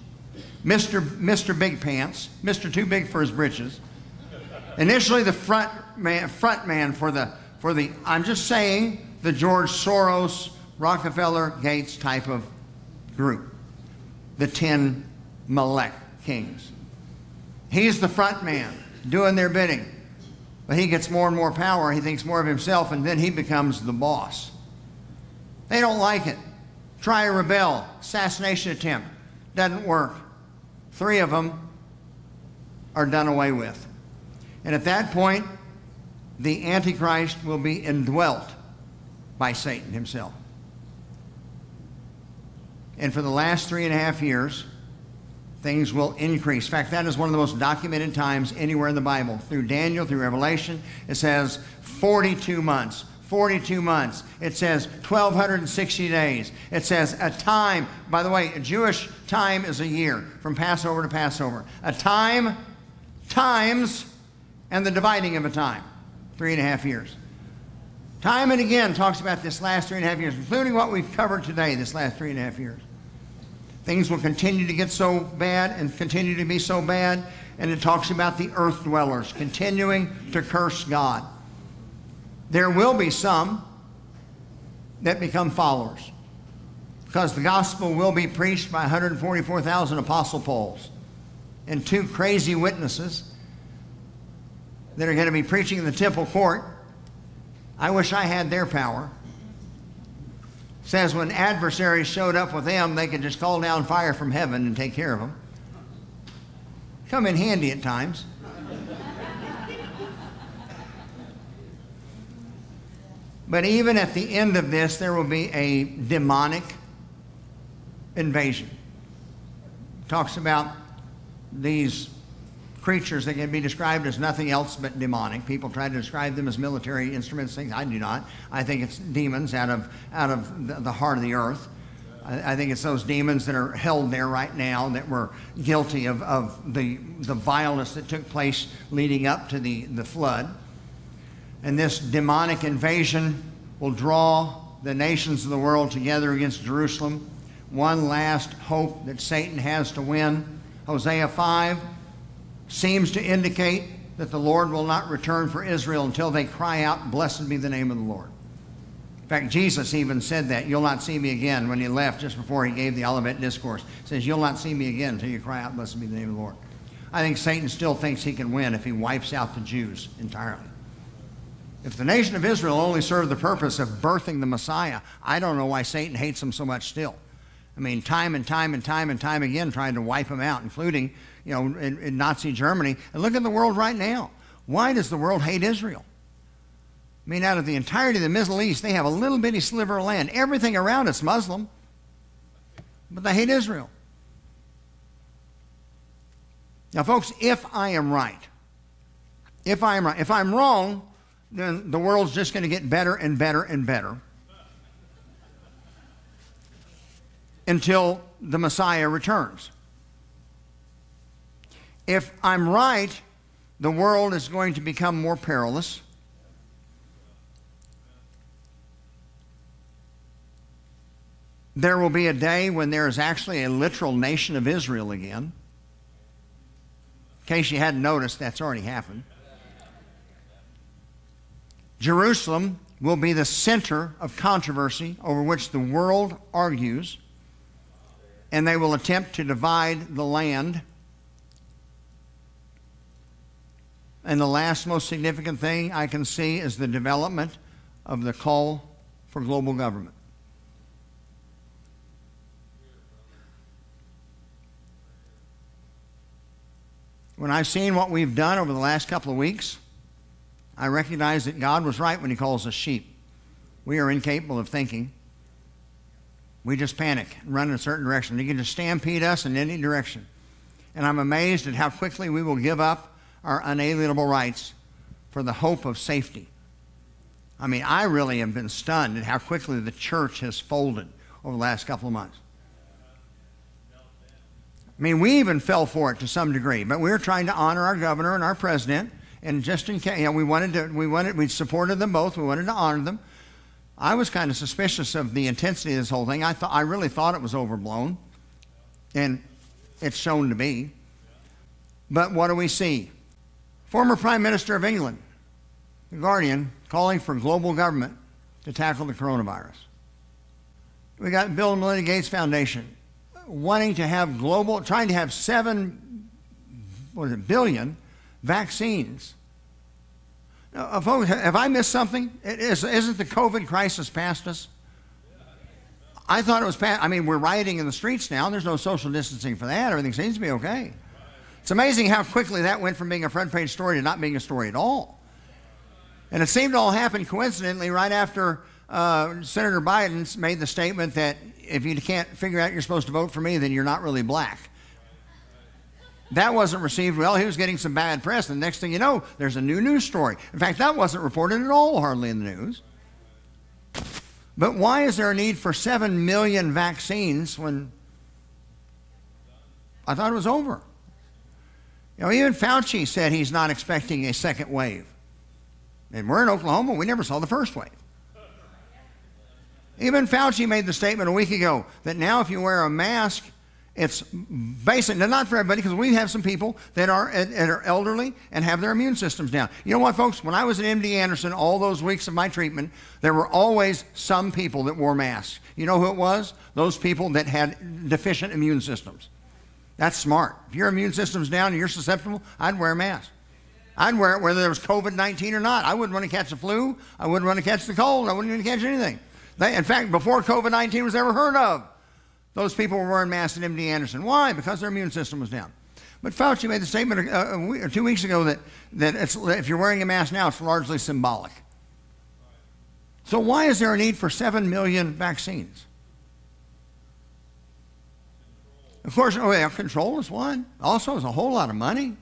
Mr. Mr. Big Pants, Mr. Too Big for his britches, initially the front man, front man for the for the, I'm just saying, the George Soros, Rockefeller, Gates type of group, the 10 Malek kings. He's the front man doing their bidding. But he gets more and more power, he thinks more of himself, and then he becomes the boss. They don't like it. Try a rebel, assassination attempt, doesn't work. Three of them are done away with. And at that point, the Antichrist will be indwelt by Satan himself. And for the last three and a half years, things will increase. In fact, that is one of the most documented times anywhere in the Bible. Through Daniel, through Revelation, it says 42 months. 42 months. It says 1,260 days. It says a time. By the way, a Jewish time is a year from Passover to Passover. A time times and the dividing of a time. Three and a half years. Time and again talks about this last three and a half years, including what we've covered today, this last three and a half years. Things will continue to get so bad and continue to be so bad. And it talks about the earth dwellers continuing to curse God. There will be some that become followers because the gospel will be preached by 144,000 apostle Pauls and two crazy witnesses that are going to be preaching in the temple court. I wish I had their power says when adversaries showed up with them, they could just call down fire from heaven and take care of them. Come in handy at times. but even at the end of this, there will be a demonic invasion. Talks about these creatures that can be described as nothing else but demonic. People try to describe them as military instruments. Things I do not. I think it's demons out of out of the, heart of the earth. I, I, think it's those demons that are held there right now that were guilty of, of the the vileness that took place leading up to the, the flood. And this demonic invasion will draw the nations of the world together against Jerusalem. One last hope that Satan has to win. Hosea 5 seems to indicate that the Lord will not return for Israel until they cry out, Blessed be the name of the Lord. In fact, Jesus even said that, You'll not see me again, when he left just before he gave the Olivet Discourse. He says, You'll not see me again until you cry out, Blessed be the name of the Lord. I think Satan still thinks he can win if he wipes out the Jews entirely. If the nation of Israel only served the purpose of birthing the Messiah, I don't know why Satan hates them so much still. I mean, time and time and time and time again trying to wipe them out, including you know, in, in Nazi Germany. And look at the world right now. Why does the world hate Israel? I mean, out of the entirety of the Middle East, they have a little bitty sliver of land. Everything around it's Muslim, but they hate Israel. Now, folks, if I am right, if I am right, if I'm wrong, then the world's just going to get better and better and better until the Messiah returns. If I'm right, the world is going to become more perilous. There will be a day when there is actually a literal nation of Israel again. In case you hadn't noticed, that's already happened. Jerusalem will be the center of controversy over which the world argues, and they will attempt to divide the land And the last most significant thing I can see is the development of the call for global government. When I've seen what we've done over the last couple of weeks, I recognize that God was right when He calls us sheep. We are incapable of thinking. We just panic and run in a certain direction. He can just stampede us in any direction. And I'm amazed at how quickly we will give up our unalienable rights for the hope of safety. I mean, I really have been stunned at how quickly the church has folded over the last couple of months. I mean, we even fell for it to some degree, but we were trying to honor our governor and our president, and just in case, you know, we wanted to, we wanted, we supported them both. We wanted to honor them. I was kind of suspicious of the intensity of this whole thing. I thought, I really thought it was overblown, and it's shown to be. But what do we see? Former Prime Minister of England, The Guardian, calling for global government to tackle the coronavirus. We got Bill and Melinda Gates Foundation wanting to have global, trying to have seven, what is it, billion vaccines. Now, uh, folks, have I missed something? Is, isn't the COVID crisis past us? I thought it was past. I mean, we're rioting in the streets now. There's no social distancing for that. Everything seems to be okay. It's amazing how quickly that went from being a front page story to not being a story at all. And it seemed to all happen coincidentally right after uh, Senator Biden made the statement that if you can't figure out you're supposed to vote for me, then you're not really black. That wasn't received well. He was getting some bad press. And the next thing you know, there's a new news story. In fact, that wasn't reported at all hardly in the news. But why is there a need for 7 million vaccines when I thought it was over? You know, even Fauci said he's not expecting a second wave. And we're in Oklahoma, we never saw the first wave. Even Fauci made the statement a week ago that now if you wear a mask, it's basic, not for everybody, because we have some people that are, that are elderly and have their immune systems down. You know what, folks? When I was at MD Anderson, all those weeks of my treatment, there were always some people that wore masks. You know who it was? Those people that had deficient immune systems. That's smart. If your immune system's down and you're susceptible, I'd wear a mask. I'd wear it whether there was COVID 19 or not. I wouldn't want to catch the flu. I wouldn't want to catch the cold. I wouldn't want to catch anything. They, in fact, before COVID 19 was ever heard of, those people were wearing masks at MD Anderson. Why? Because their immune system was down. But Fauci made the statement a, a week, or two weeks ago that, that if you're wearing a mask now, it's largely symbolic. So, why is there a need for 7 million vaccines? Of course, oh yeah, control is one. Also, is a whole lot of money.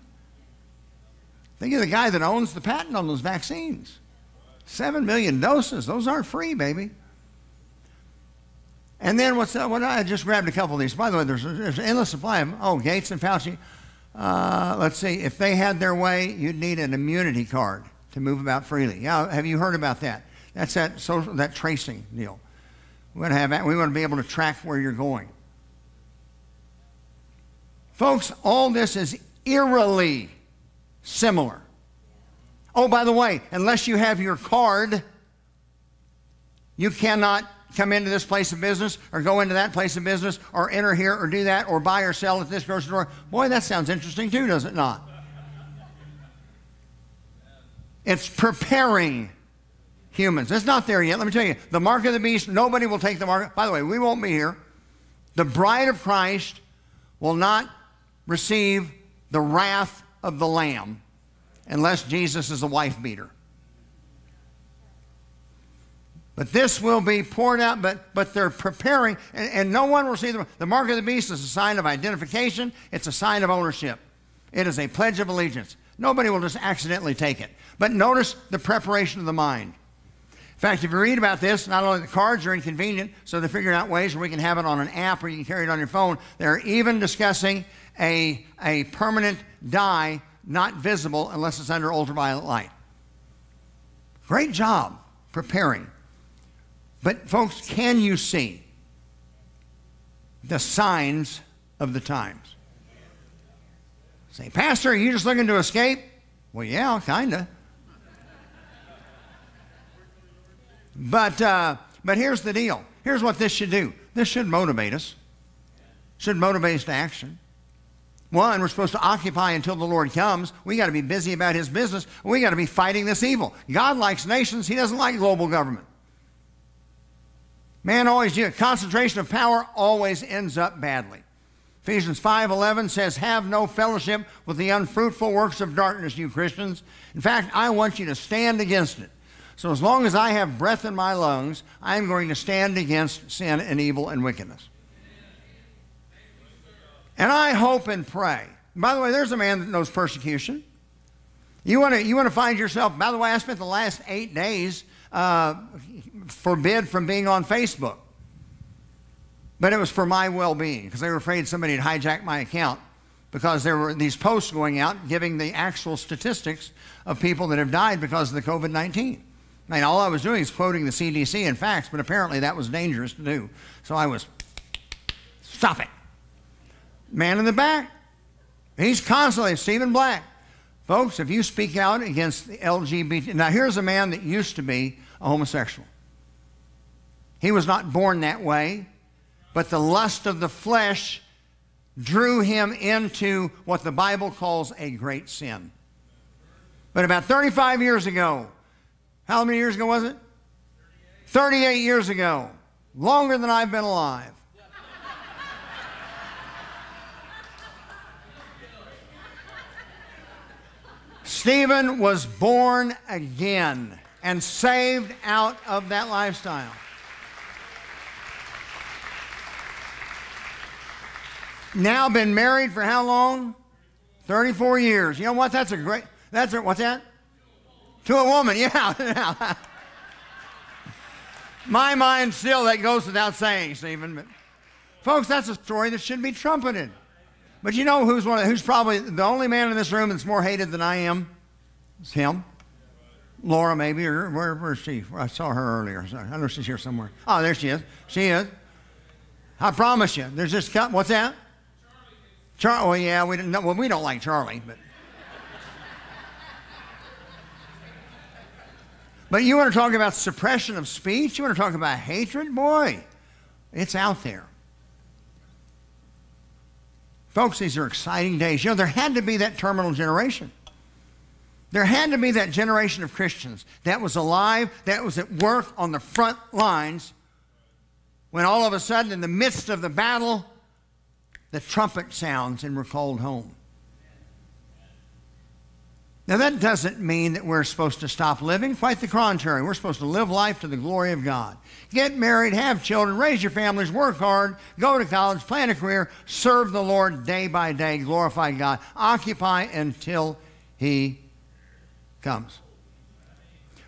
Think of the guy that owns the patent on those vaccines. Seven million doses. Those aren't free, baby. And then what's that? What I just grabbed a couple of these. By the way, there's, there's an endless supply of them. Oh, Gates and Fauci. Uh, let's see. If they had their way, you'd need an immunity card to move about freely. Yeah, have you heard about that? That's that social, that tracing deal. We want to have we want to be able to track where you're going. Folks, all this is eerily similar. Oh, by the way, unless you have your card, you cannot come into this place of business or go into that place of business or enter here or do that or buy or sell at this grocery store. Boy, that sounds interesting too, does it not? It's preparing humans. It's not there yet. Let me tell you, the mark of the beast, nobody will take the mark. By the way, we won't be here. The bride of Christ will not receive the wrath of the Lamb unless Jesus is a wife beater. But this will be poured out, but, but they're preparing, and, and no one will see the, the mark of the beast is a sign of identification, it's a sign of ownership. It is a pledge of allegiance. Nobody will just accidentally take it. But notice the preparation of the mind. In fact, if you read about this, not only the cards are inconvenient, so they're figuring out ways where we can have it on an app or you can carry it on your phone. They're even discussing a, a permanent dye not visible unless it's under ultraviolet light. Great job preparing. But, folks, can you see the signs of the times? Say, Pastor, are you just looking to escape? Well, yeah, kind of. But, uh, but here's the deal. Here's what this should do. This should motivate us. Should motivate us to action. One, we're supposed to occupy until the Lord comes. We got to be busy about His business. We got to be fighting this evil. God likes nations. He doesn't like global government. Man always, concentration of power always ends up badly. Ephesians 5:11 says, "Have no fellowship with the unfruitful works of darkness, you Christians. In fact, I want you to stand against it. So as long as I have breath in my lungs, I'm going to stand against sin and evil and wickedness." And I hope and pray. By the way, there's a man that knows persecution. You want to you want to find yourself. By the way, I spent the last eight days uh, forbid from being on Facebook, but it was for my well-being because they were afraid somebody had hijacked my account because there were these posts going out giving the actual statistics of people that have died because of the COVID-19. I mean, all I was doing is quoting the CDC and facts, but apparently that was dangerous to do. So I was, stop it. Man in the back. He's constantly, Stephen Black. Folks, if you speak out against the LGBT, now here's a man that used to be a homosexual. He was not born that way, but the lust of the flesh drew him into what the Bible calls a great sin. But about 35 years ago, how many years ago was it? 38 years ago, longer than I've been alive. Stephen was born again and saved out of that lifestyle. Now been married for how long? 34 years. You know what? That's a great, that's a, what's that? To a woman, yeah. My mind still, that goes without saying, Stephen. But folks, that's a story that should be trumpeted. But you know who's one? Who's probably the only man in this room that's more hated than I am? It's him. Laura, maybe, or where, where's she? I saw her earlier. I know she's here somewhere. Oh, there she is. She is. I promise you. There's this cup. What's that? Charlie. Well, oh, yeah, we don't. Well, we don't like Charlie, but. But you want to talk about suppression of speech? You want to talk about hatred? Boy, it's out there. Folks, these are exciting days. You know, there had to be that terminal generation. There had to be that generation of Christians that was alive, that was at work on the front lines, when all of a sudden, in the midst of the battle, the trumpet sounds and we're called home. Now, that doesn't mean that we're supposed to stop living. Quite the contrary. We're supposed to live life to the glory of God. Get married, have children, raise your families, work hard, go to college, plan a career, serve the Lord day by day, glorify God, occupy until He comes.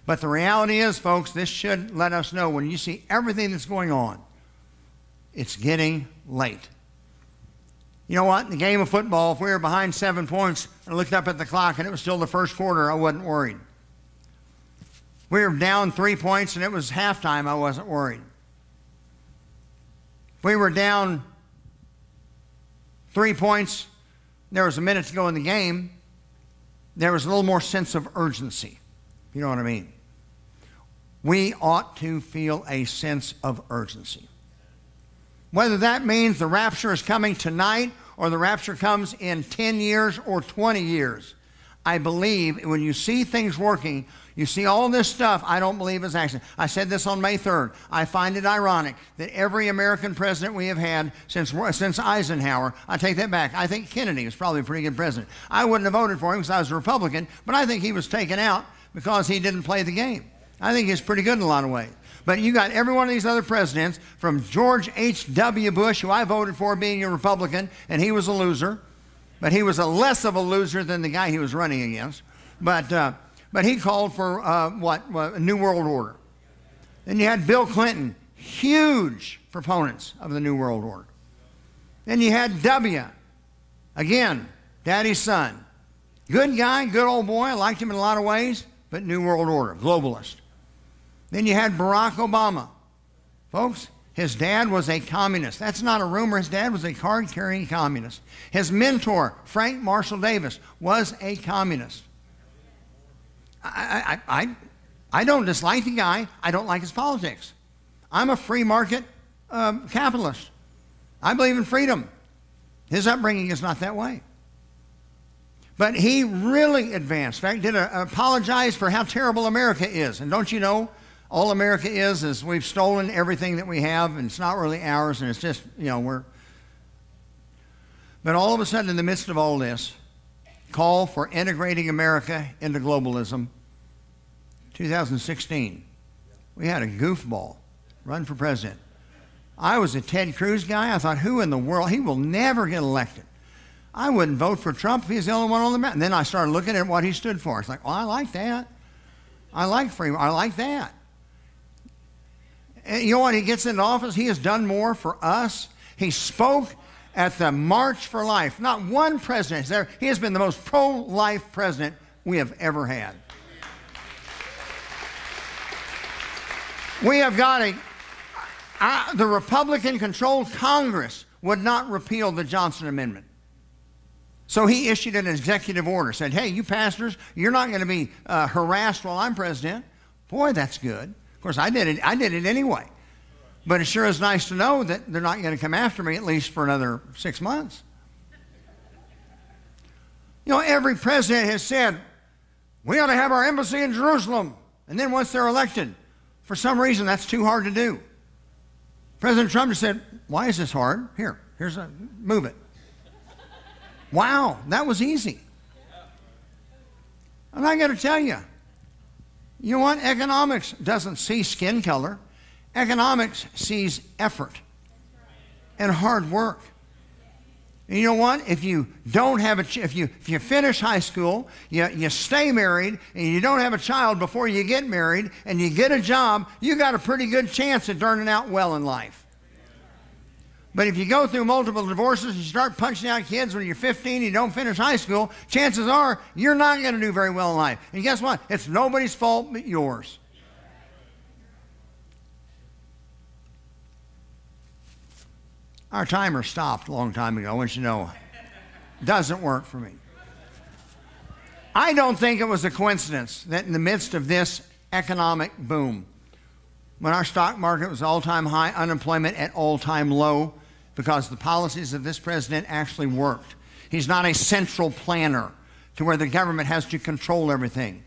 But the reality is, folks, this should let us know when you see everything that's going on, it's getting late. You know what? In the game of football, if we were behind seven points and looked up at the clock and it was still the first quarter, I wasn't worried. We were down three points and it was halftime, I wasn't worried. If we were down three points, there was a minute to go in the game, there was a little more sense of urgency. You know what I mean? We ought to feel a sense of urgency. Whether that means the rapture is coming tonight or the rapture comes in 10 years or 20 years, I believe when you see things working, you see all this stuff, I don't believe is accident. I said this on May 3rd. I find it ironic that every American president we have had since, since Eisenhower, I take that back. I think Kennedy was probably a pretty good president. I wouldn't have voted for him because I was a Republican, but I think he was taken out because he didn't play the game. I think he's pretty good in a lot of ways. But you got every one of these other presidents, from George H.W. Bush, who I voted for being a Republican, and he was a loser. But he was a less of a loser than the guy he was running against. But, uh, but he called for uh, what? A New World Order. Then you had Bill Clinton, huge proponents of the New World Order. Then you had W. Again, daddy's son. Good guy, good old boy. I liked him in a lot of ways, but New World Order, globalist. Then you had Barack Obama. Folks, his dad was a communist. That's not a rumor. His dad was a card carrying communist. His mentor, Frank Marshall Davis, was a communist. I, I, I, I don't dislike the guy, I don't like his politics. I'm a free market um, capitalist. I believe in freedom. His upbringing is not that way. But he really advanced. In fact, did a, apologize for how terrible America is. And don't you know, all America is is we've stolen everything that we have, and it's not really ours, and it's just, you know, we're. But all of a sudden, in the midst of all this, call for integrating America into globalism, 2016, we had a goofball run for president. I was a Ted Cruz guy. I thought, who in the world? He will never get elected. I wouldn't vote for Trump if he's the only one on the map. And Then I started looking at what he stood for. It's like, well, I like that. I like free. I like that. And you know what? He gets into office, he has done more for us. He spoke at the March for Life. Not one president is there. He has been the most pro life president we have ever had. We have got a, the Republican controlled Congress would not repeal the Johnson Amendment. So he issued an executive order, said, hey, you pastors, you're not going to be uh, harassed while I'm president. Boy, that's good. Of course, I did it. I did it anyway. But it sure is nice to know that they're not going to come after me at least for another six months. You know, every president has said, we ought to have our embassy in Jerusalem. And then once they're elected, for some reason, that's too hard to do. President Trump just said, why is this hard? Here, here's a, move it. Wow, that was easy. And I got to tell you, you what? Economics doesn't see skin color. Economics sees effort and hard work. And you know what? If you don't have a, ch- if you if you finish high school, you, you stay married, and you don't have a child before you get married, and you get a job, you got a pretty good chance of turning out well in life. But if you go through multiple divorces and you start punching out kids when you're 15 and you don't finish high school, chances are you're not going to do very well in life. And guess what? It's nobody's fault but yours. Our timer stopped a long time ago, I want you to know. Doesn't work for me. I don't think it was a coincidence that in the midst of this economic boom, when our stock market was all time high, unemployment at all time low, because the policies of this president actually worked. He's not a central planner to where the government has to control everything.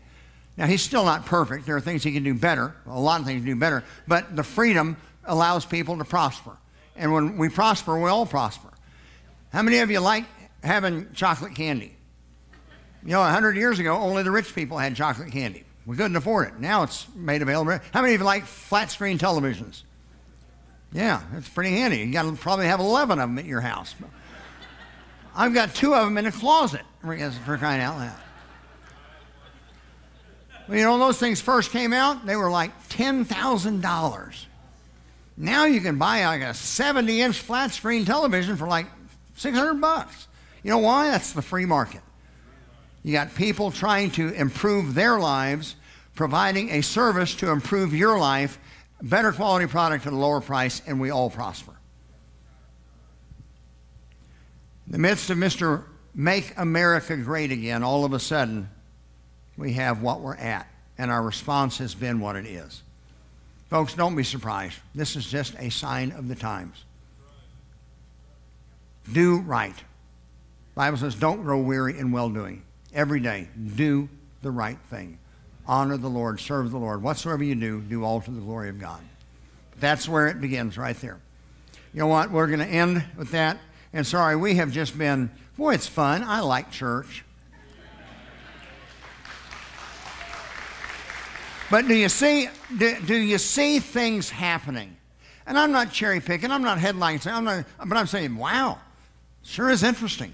Now, he's still not perfect. There are things he can do better, a lot of things he can do better, but the freedom allows people to prosper. And when we prosper, we all prosper. How many of you like having chocolate candy? You know, 100 years ago, only the rich people had chocolate candy. We couldn't afford it. Now it's made available. How many of you like flat screen televisions? Yeah, it's pretty handy. You got to probably have 11 of them at your house. I've got two of them in a closet, for crying out loud. Well, you know, when those things first came out, they were like $10,000. Now you can buy like a 70 inch flat screen television for like 600 bucks. You know why? That's the free market. You got people trying to improve their lives, providing a service to improve your life, better quality product at a lower price, and we all prosper. In the midst of Mr. Make America Great Again, all of a sudden, we have what we're at, and our response has been what it is. Folks, don't be surprised. This is just a sign of the times. Do right. The Bible says, don't grow weary in well doing. Every day, do the right thing. Honor the Lord, serve the Lord. Whatsoever you do, do all to the glory of God. That's where it begins, right there. You know what? We're going to end with that. And sorry, we have just been, boy, it's fun. I like church. But do you see, do, do you see things happening? And I'm not cherry picking, I'm not headlining, I'm not, but I'm saying, wow, sure is interesting.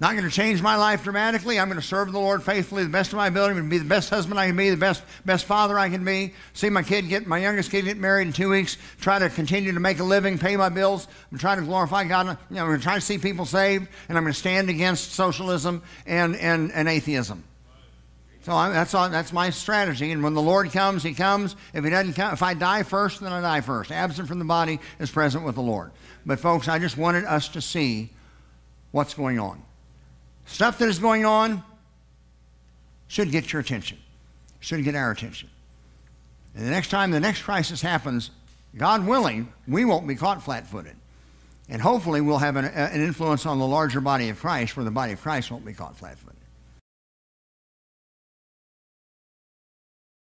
Not going to change my life dramatically. I'm going to serve the Lord faithfully the best of my ability. I'm going to be the best husband I can be, the best, best father I can be. See my kid get, my youngest kid get married in two weeks. Try to continue to make a living, pay my bills. I'm trying to glorify God. You know, I'm going to try to see people saved, and I'm going to stand against socialism and, and, and atheism. So I, that's all, that's my strategy. And when the Lord comes, He comes. If He doesn't come, if I die first, then I die first. Absent from the body is present with the Lord. But folks, I just wanted us to see what's going on. Stuff that is going on should get your attention. Should get our attention. And the next time the next crisis happens, God willing, we won't be caught flat-footed. And hopefully we'll have an, uh, an influence on the larger body of Christ where the body of Christ won't be caught flat-footed.